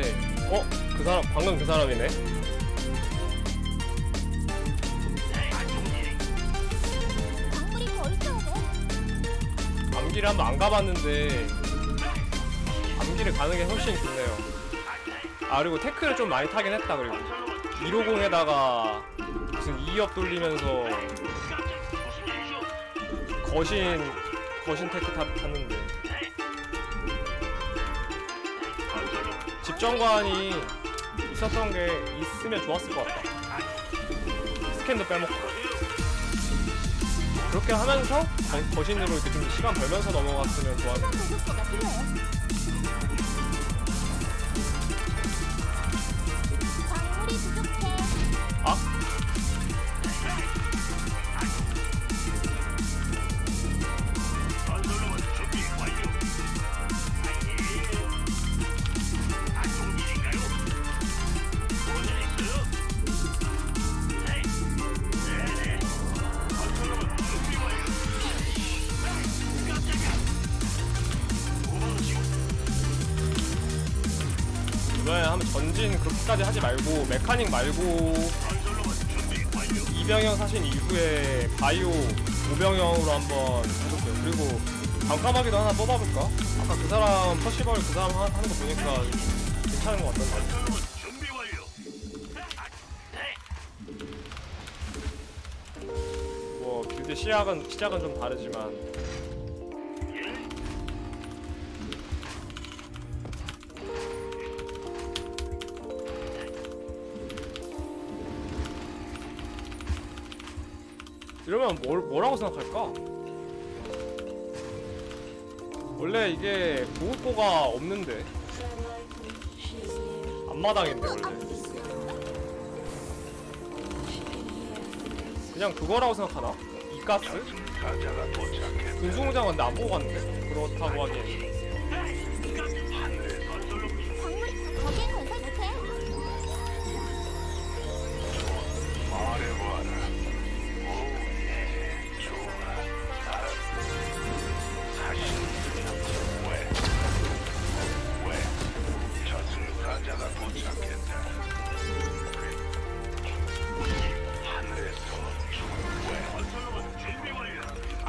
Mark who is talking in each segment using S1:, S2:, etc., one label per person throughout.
S1: 봤는데 어? 그 사람 방금 그 사람이네. 암기를 한번 안 가봤는데 암기를 가는 게 훨씬 좋네요 아 그리고 tech를 좀 많이 타긴 했다 그리고 150에다가 무슨 2업 돌리면서 거신 거신 tech 타, 탔는데 집정관이 있었던 게 있으면 좋았을 것 같다 스캔도 빼먹고 그렇게 하면서 거, 거신으로 이렇게 좀 시간 벌면서 넘어갔으면
S2: 필요해. 광물이 부족해.
S1: 아? 이번에 한번 전진 그렇게까지 하지 말고 mechanic 말고 이병영 사신 이후에 바이오 오병영으로 한번 해볼게요. 그리고 밤까마귀도 하나 뽑아볼까? 아까 그 사람 퍼시벌 그 사람 하- 하는 거 보니까 괜찮은 것 같던데. 뭐 build 시작은 시작은 좀 다르지만 이러면 뭘, 뭐라고 생각할까? 원래 이게 보급고가 없는데 앞마당인데 원래 그냥 그거라고 생각하나? 이가스? 군수공장 근데 안 보고 갔는데? 그렇다고 하기엔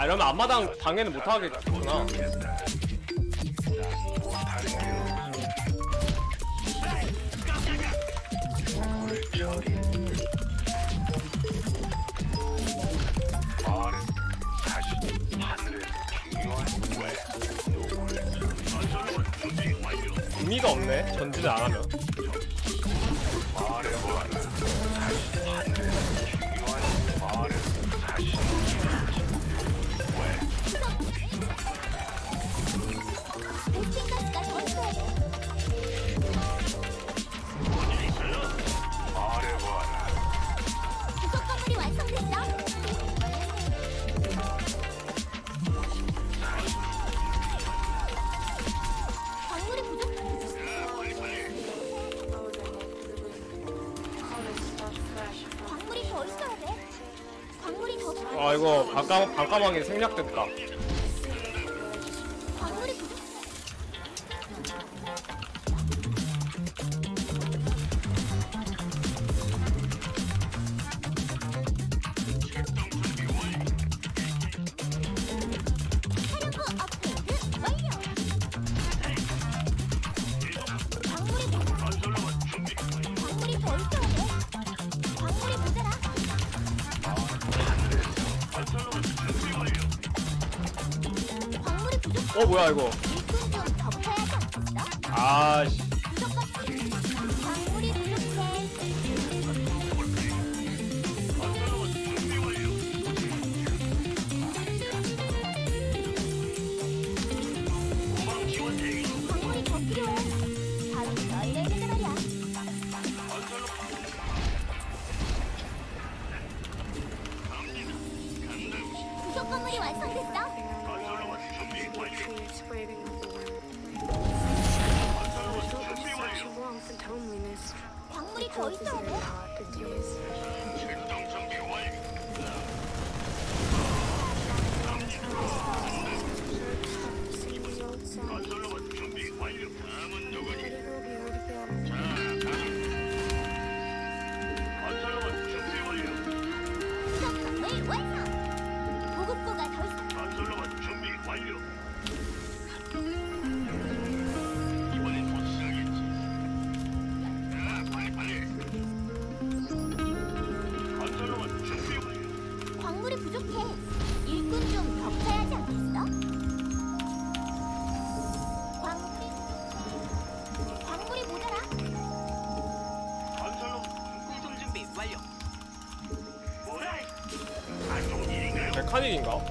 S1: 아 이러면 앞마당 방해는 못하겠구나. 의미가 없네 전진을 안 하면 아 이거 반까, 반까방이 생략됐다
S2: 어
S1: 뭐야 이거? 아씨
S3: スペ
S2: イ。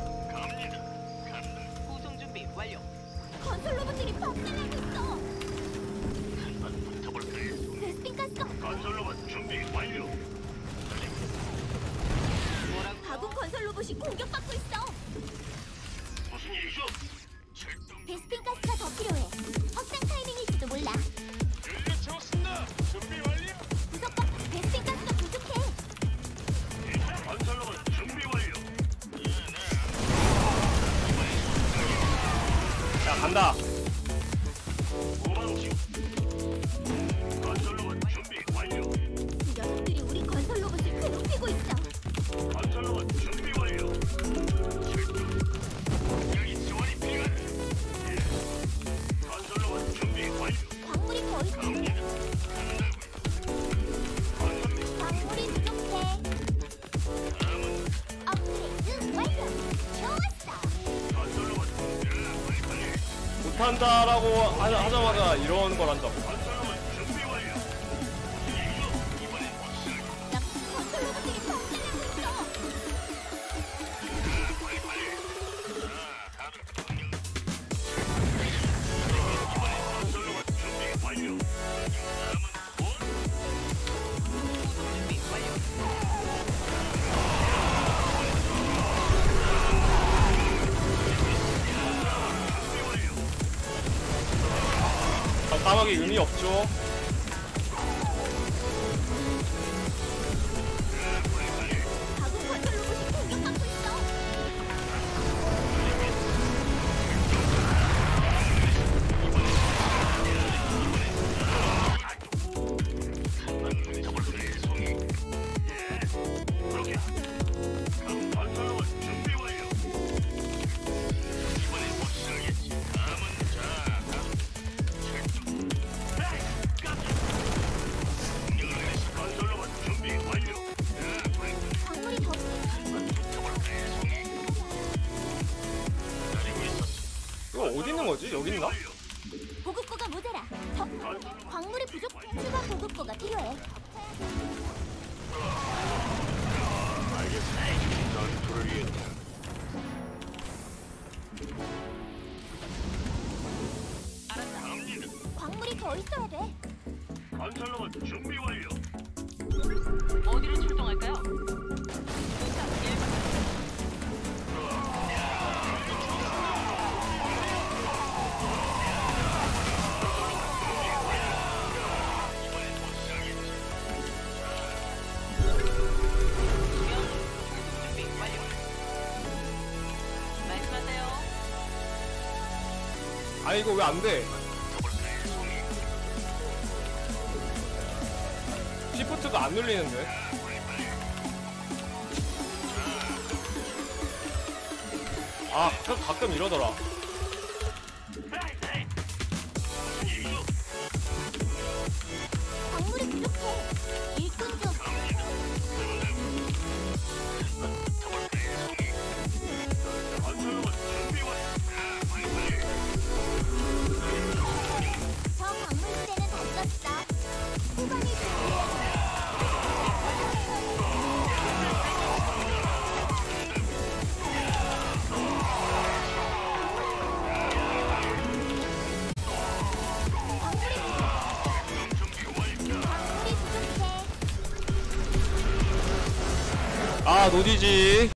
S2: 간다. 못한다라고 하자마자 이런 걸 한다고. 올라가기 의미 없죠.
S3: 뭐지?
S2: 여기 있나?
S4: 보급고가 모자라. 더 광물이 부족해. 추가 보급고가 필요해.
S3: 알겠습니다.
S5: 알았다.
S4: 광물이 더 있어야 돼.
S3: 건설로봇 준비 완료.
S2: 이거 왜 안 돼? 시프트가 안 눌리는데? 아, 가끔, 가끔 이러더라. 노디지.